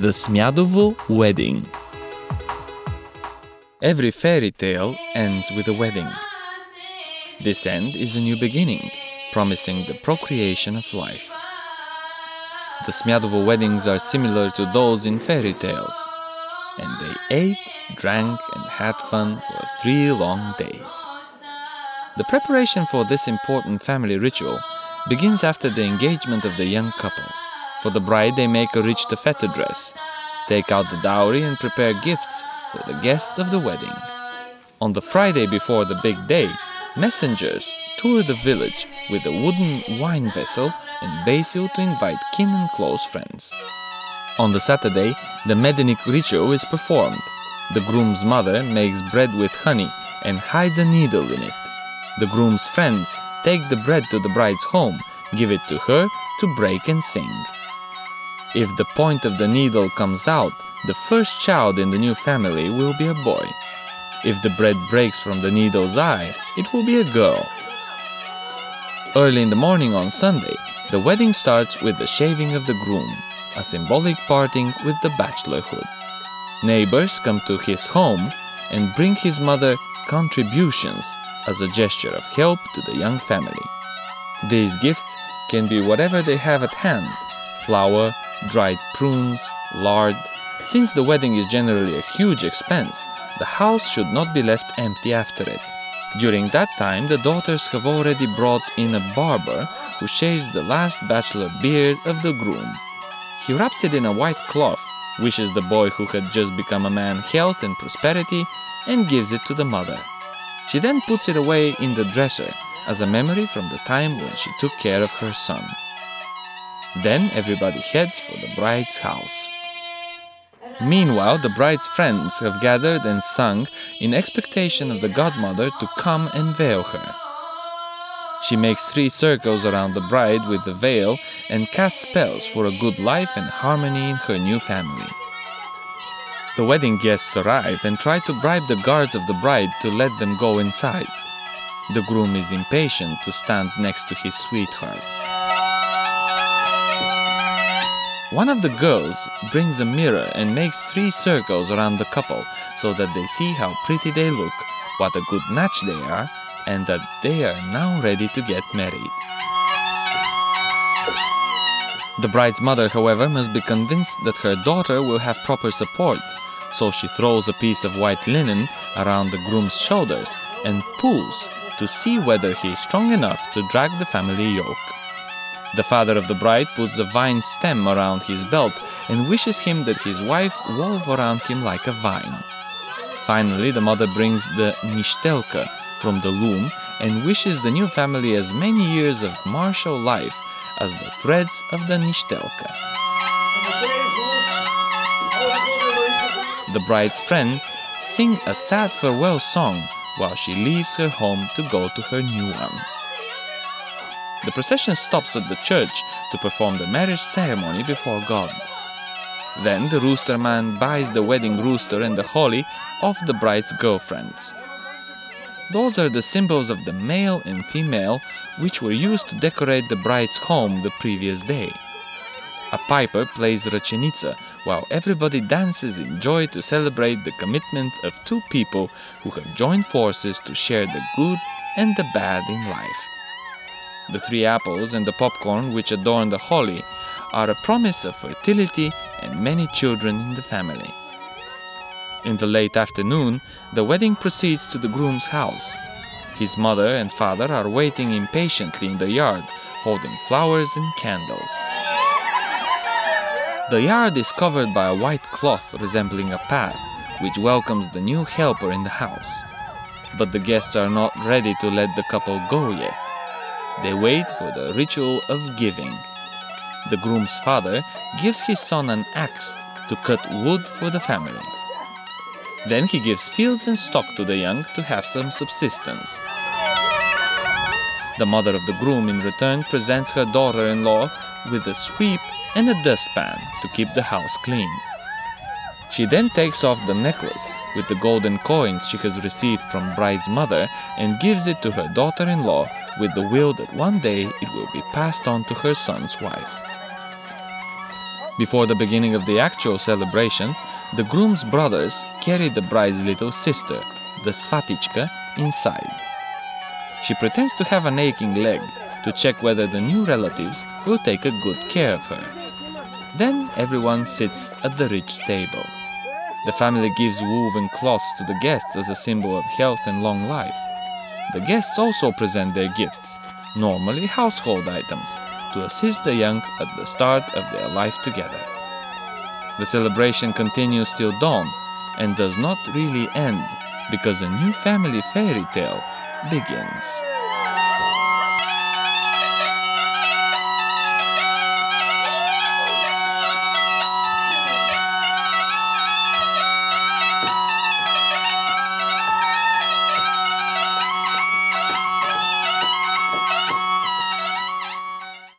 The Smyadovo Wedding. Every fairy tale ends with a wedding. This end is a new beginning, promising the procreation of life. The Smyadovo weddings are similar to those in fairy tales, and they ate, drank, and had fun for three long days. The preparation for this important family ritual begins after the engagement of the young couple. For the bride, they make a rich taffeta dress, take out the dowry, and prepare gifts for the guests of the wedding. On the Friday before the big day, messengers tour the village with a wooden wine vessel and basil to invite kin and close friends. On the Saturday, the Mednik ritual is performed. The groom's mother makes bread with honey and hides a needle in it. The groom's friends take the bread to the bride's home, give it to her to break and sing. If the point of the needle comes out, the first child in the new family will be a boy. If the bread breaks from the needle's eye, it will be a girl. Early in the morning on Sunday, the wedding starts with the shaving of the groom, a symbolic parting with the bachelorhood. Neighbors come to his home and bring his mother contributions as a gesture of help to the young family. These gifts can be whatever they have at hand flour, dried prunes, lard. Since the wedding is generally a huge expense, the house should not be left empty after it. During that time, the daughters have already brought in a barber who shaves the last bachelor beard of the groom. He wraps it in a white cloth, wishes the boy who had just become a man health and prosperity, and gives it to the mother. She then puts it away in the dresser as a memory from the time when she took care of her son. Then everybody heads for the bride's house. Meanwhile, the bride's friends have gathered and sung in expectation of the godmother to come and veil her. She makes three circles around the bride with the veil and casts spells for a good life and harmony in her new family. The wedding guests arrive and try to bribe the guards of the bride to let them go inside. The groom is impatient to stand next to his sweetheart. One of the girls brings a mirror and makes three circles around the couple so that they see how pretty they look, what a good match they are, and that they are now ready to get married. The bride's mother, however, must be convinced that her daughter will have proper support, so she throws a piece of white linen around the groom's shoulders and pulls to see whether he is strong enough to drag the family yoke. The father of the bride puts a vine stem around his belt and wishes him that his wife wove around him like a vine. Finally, the mother brings the nishtelka from the loom and wishes the new family as many years of martial life as the threads of the nishtelka. The bride's friend sing a sad farewell song while she leaves her home to go to her new one. The procession stops at the church to perform the marriage ceremony before God. Then the rooster man buys the wedding rooster and the holly of the bride's girlfriends. Those are the symbols of the male and female which were used to decorate the bride's home the previous day. A piper plays Rachenica while everybody dances in joy to celebrate the commitment of two people who have joined forces to share the good and the bad in life. The three apples and the popcorn which adorn the holly are a promise of fertility and many children in the family. In the late afternoon, the wedding proceeds to the groom's house. His mother and father are waiting impatiently in the yard, holding flowers and candles. The yard is covered by a white cloth resembling a path, which welcomes the new helper in the house. But the guests are not ready to let the couple go yet. They wait for the ritual of giving. The groom's father gives his son an axe to cut wood for the family. Then he gives fields and stock to the young to have some subsistence. The mother of the groom, in return, presents her daughter in law with a sweep and a dustpan to keep the house clean. She then takes off the necklace with the golden coins she has received from bride's mother and gives it to her daughter in law with the will that one day it will be passed on to her son's wife. Before the beginning of the actual celebration, the groom's brothers carry the bride's little sister, the Svatichka, inside. She pretends to have an aching leg to check whether the new relatives will take a good care of her. Then everyone sits at the rich table. The family gives woven cloths to the guests as a symbol of health and long life. The guests also present their gifts, normally household items, to assist the young at the start of their life together. The celebration continues till dawn and does not really end because a new family fairy tale begins.